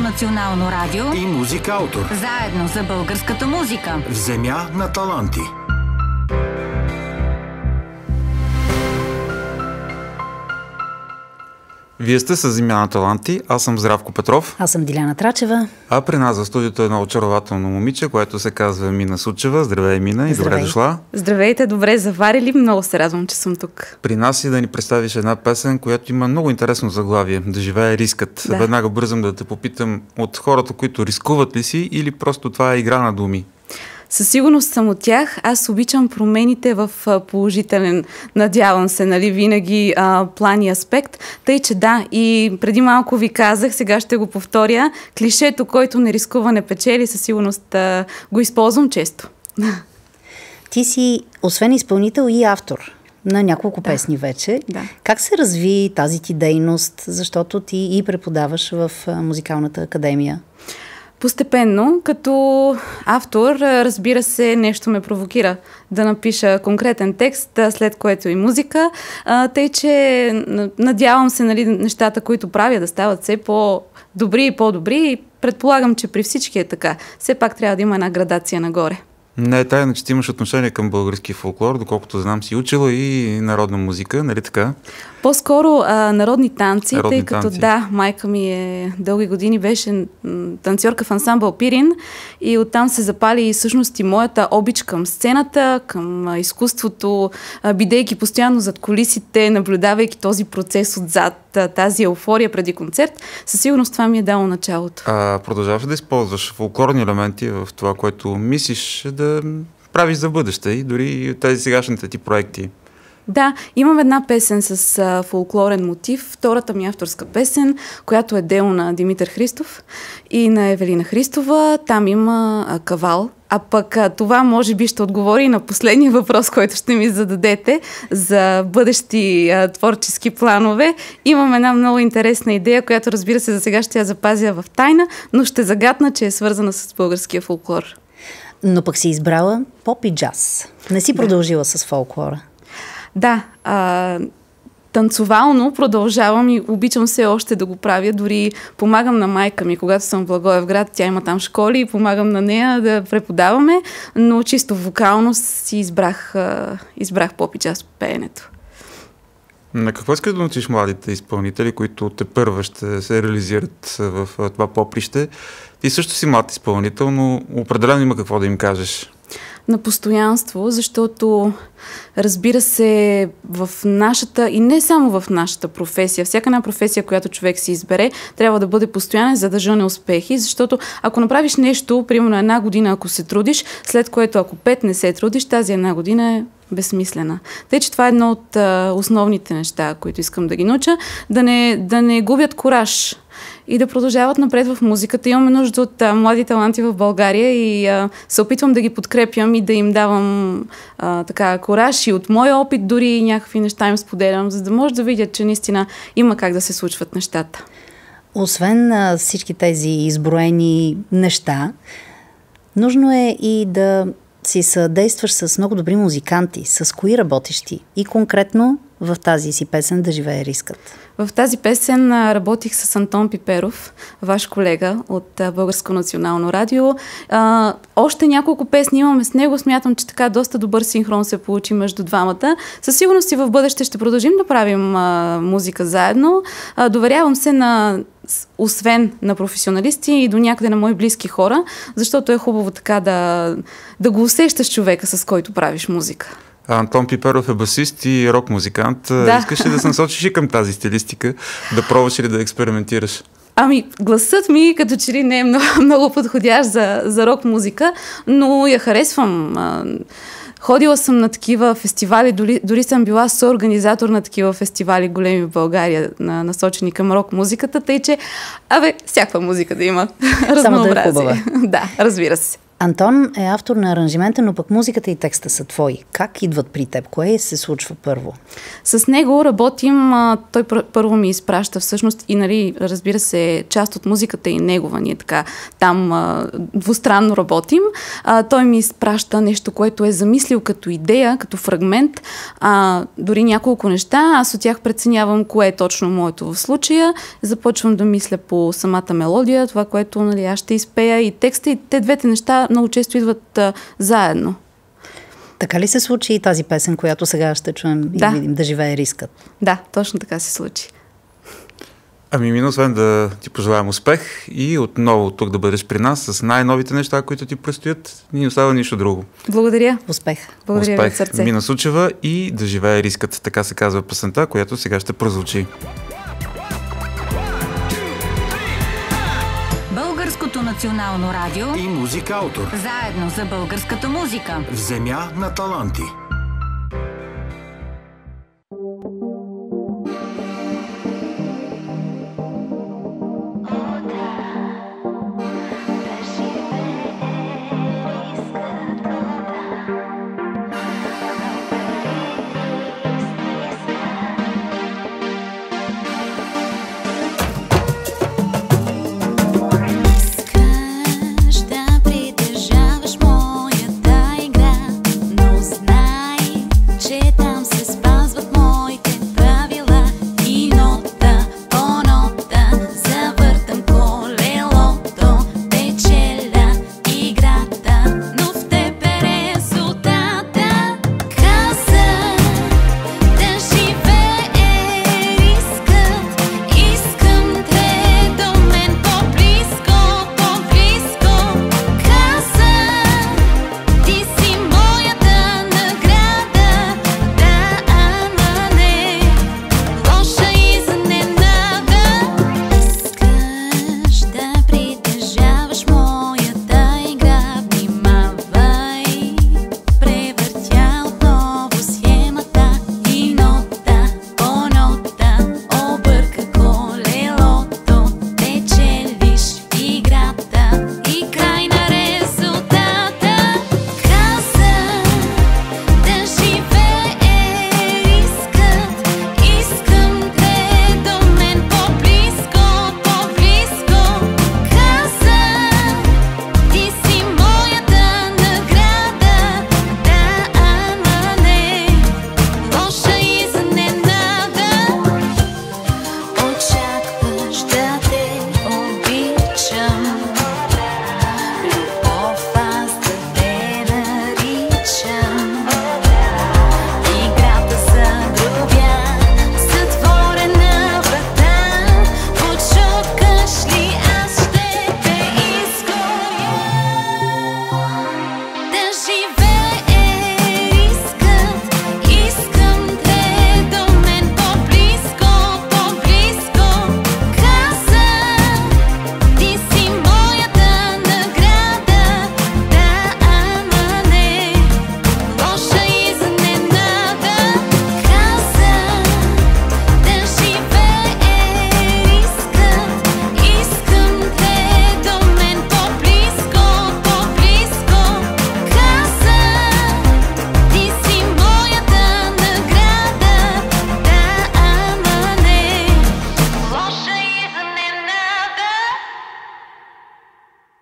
национално радио и Музикаутор. Заедно за българската музика. В земя на таланти. Вие сте с Земя на таланти, аз съм Здравко Петров. Аз съм Диляна Трачева. А при нас в студиото е едно очарователно момиче, което се казва Мина Сучева. Здравей, Мина, и Здравей. добре дошла. Здравейте, добре заварили, много се радвам, че съм тук. При нас и да ни представиш една песен, която има много интересно заглавие. Да живее рискът. Да. Веднага бързам да те попитам от хората, които рискуват ли си или просто това е игра на думи? Със сигурност съм от тях. Аз обичам промените в положителен, надявам се, нали, винаги а, план и аспект. Тъй, че да, и преди малко ви казах, сега ще го повторя, клишето, който не рискува, не печели, със сигурност а, го използвам често. Ти си, освен изпълнител и автор на няколко да. песни вече. Да. Как се разви тази ти дейност, защото ти и преподаваш в Музикалната академия? Постепенно, като автор, разбира се, нещо ме провокира да напиша конкретен текст, след което и музика. А, тъй, че надявам се нали, нещата, които правя, да стават все по-добри и по-добри. И предполагам, че при всички е така. Все пак трябва да има една градация нагоре. Не е тайна, че ти имаш отношение към български фолклор, доколкото знам си учила и народна музика, нали така? По-скоро а, народни танци, Народни тъй като танци. да, майка ми е дълги години беше танцорка в ансамбъл Пирин и оттам се запали и всъщност и моята обич към сцената, към а, изкуството, а, бидейки постоянно зад колисите, наблюдавайки този процес отзад, а, тази еуфория преди концерт, със сигурност това ми е дало началото. А продължаваш да използваш фолклорни елементи в това, което мислиш да правиш за бъдеще и дори тези сегашните ти проекти? Да, имам една песен с а, фолклорен мотив, втората ми авторска песен, която е дело на Димитър Христов и на Евелина Христова. Там има а, кавал. А пък а, това може би ще отговори на последния въпрос, който ще ми зададете за бъдещи а, творчески планове. Имам една много интересна идея, която разбира се за сега ще я запазя в тайна, но ще загадна, че е свързана с българския фолклор. Но пък си избрала поп и джаз. Не си продължила с фолклора. Да, а, танцовално продължавам и обичам все още да го правя. Дори помагам на майка ми, когато съм в Благоевград, тя има там школи и помагам на нея да преподаваме, но чисто вокално си избрах, избрах поп и джаз пеенето. На какво искаш да научиш младите изпълнители, които те първа ще се реализират в това поприще? Ти също си млад изпълнител, но определено има какво да им кажеш. На постоянство, защото разбира се в нашата и не само в нашата професия, всяка една професия, която човек си избере, трябва да бъде постоянен, за да жъне успехи, защото ако направиш нещо, примерно една година, ако се трудиш, след което ако пет не се трудиш, тази една година е безсмислена. Тъй, че това е едно от а, основните неща, които искам да ги науча, да не, да не губят кораж и да продължават напред в музиката. Имаме нужда от а, млади таланти в България и а, се опитвам да ги подкрепям и да им давам а, така кораж и от моя опит дори някакви неща им споделям, за да може да видят, че наистина има как да се случват нещата. Освен а, всички тези изброени неща, нужно е и да си съдействаш с много добри музиканти. С кои работиш ти? И конкретно в тази си песен да живее рискът. В тази песен работих с Антон Пиперов, ваш колега от Българско национално радио. А, още няколко песни имаме с него. Смятам, че така доста добър синхрон се получи между двамата. Със сигурност и в бъдеще ще продължим да правим а, музика заедно. А, доверявам се на освен на професионалисти и до някъде на мои близки хора, защото е хубаво така да, да го усещаш човека, с който правиш музика. Антон Пиперов е басист и рок-музикант. Да. Искаш ли да се насочиш и към тази стилистика? Да пробваш или да експериментираш? Ами, гласът ми като че ли не е много, много подходящ за, за рок музика, но я харесвам. Ходила съм на такива фестивали, дори, дори съм била съорганизатор на такива фестивали големи в България, на, насочени към рок музиката, тъй че, абе, всякаква музика да има. Само да е хубава. да, разбира се. Антон е автор на аранжимента, но пък музиката и текста са твои. Как идват при теб? Кое се случва първо? С него работим, той пър- първо ми изпраща всъщност и нали, разбира се, част от музиката е негова, ние така там двустранно работим. Той ми изпраща нещо, което е замислил като идея, като фрагмент, дори няколко неща, аз от тях преценявам кое е точно моето в случая, започвам да мисля по самата мелодия, това, което нали, аз ще изпея и текста и те двете неща много често идват а, заедно. Така ли се случи и тази песен, която сега ще чуем Да. и видим да живее рискът? Да, точно така се случи. Ами, мина, освен да ти пожелаем успех и отново тук да бъдеш при нас с най-новите неща, които ти предстоят, ни не остава нищо друго. Благодаря. Успех! Благодаря ви от успех, сърце. Мина Сучева и да живее рискът, така се казва песента, която сега ще прозвучи. Българското национално радио и музикаутор заедно за българската музика. в земя на таланти.